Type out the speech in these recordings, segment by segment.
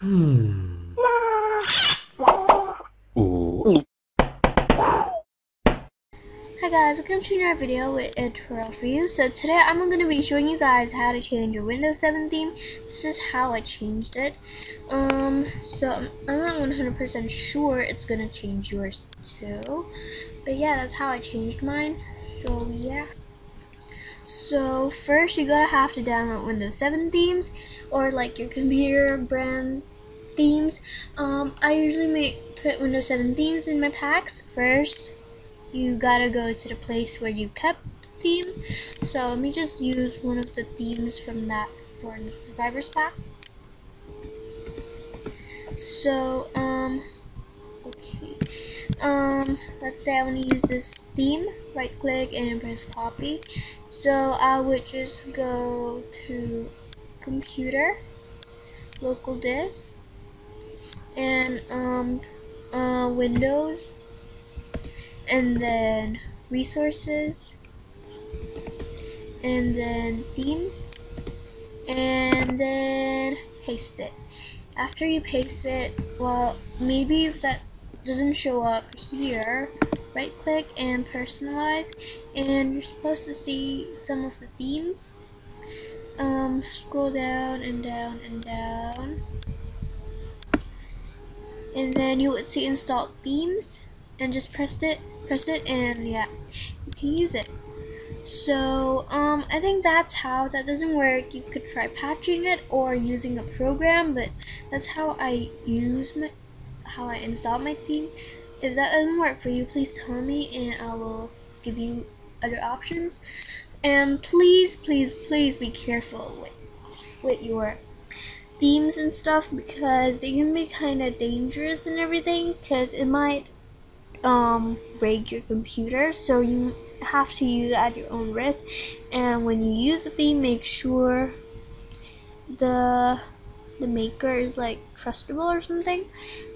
Hmm. Hi guys, welcome to another video with a tutorial for you. So today I'm going to be showing you guys how to change your Windows 7 theme. This is how I changed it. Um, so I'm not 100% sure it's going to change yours too. But yeah, that's how I changed mine. So yeah. So first you're going to have to download Windows 7 themes or like your computer brand themes. Um, I usually make put Windows 7 themes in my packs first you gotta go to the place where you kept the theme. So let me just use one of the themes from that for the survivors pack. So um. Um let's say I want to use this theme, right click and press copy. So I would just go to computer, local disk, and um uh Windows and then resources and then themes and then paste it after you paste it well maybe if that doesn't show up here. Right click and personalize and you're supposed to see some of the themes. Um, scroll down and down and down. And then you would see install themes and just press it press it and yeah you can use it. So um I think that's how that doesn't work. You could try patching it or using a program but that's how I use my how I install my theme if that doesn't work for you please tell me and I will give you other options. And please please please be careful with with your themes and stuff because they can be kind of dangerous and everything because it might um, break your computer. So you have to use it at your own risk. And when you use the theme make sure the the maker is like trustable or something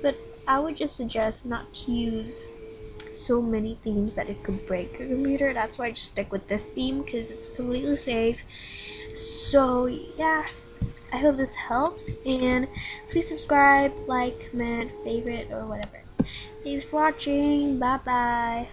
but I would just suggest not to use so many themes that it could break your computer that's why I just stick with this theme because it's completely safe so yeah I hope this helps and please subscribe like comment favorite or whatever Thanks for watching. Bye bye.